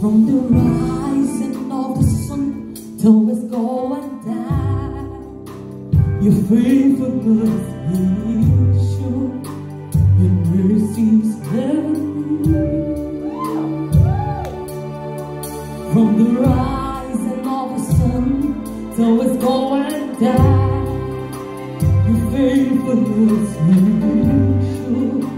From the rising of the sun till it's going down, your faithfulness is sure, your mercies never From the rising of the sun till it's going down, your faithfulness is sure,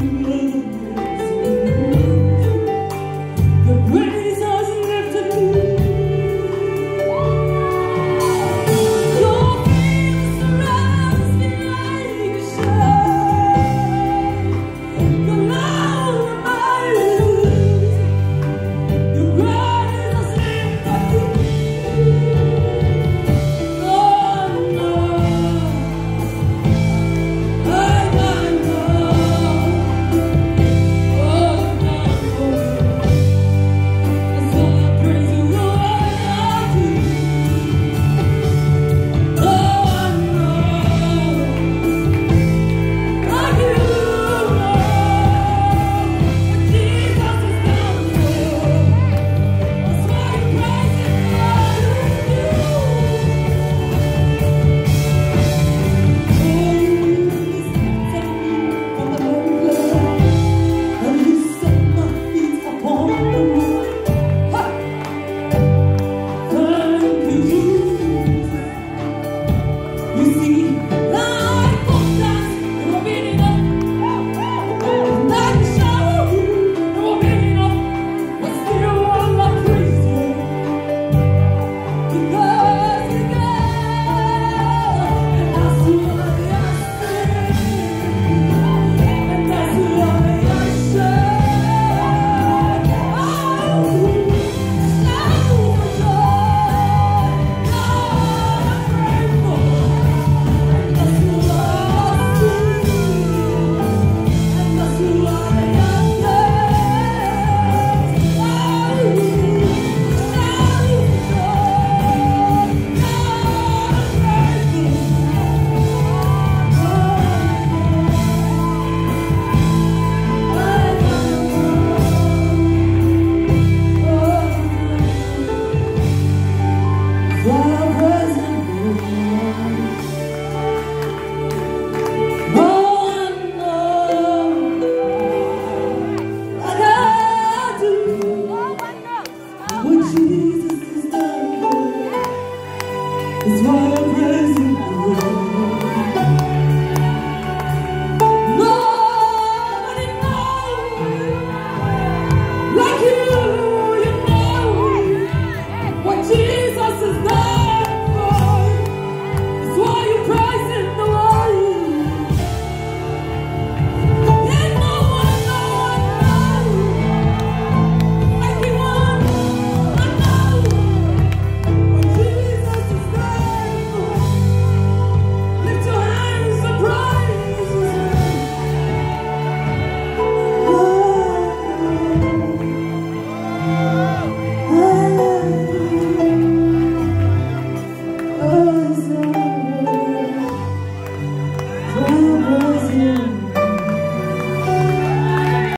You. I wasn't born.